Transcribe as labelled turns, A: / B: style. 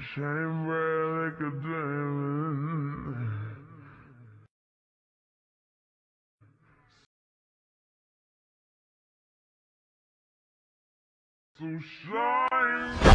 A: Shine bright like a diamond. So shine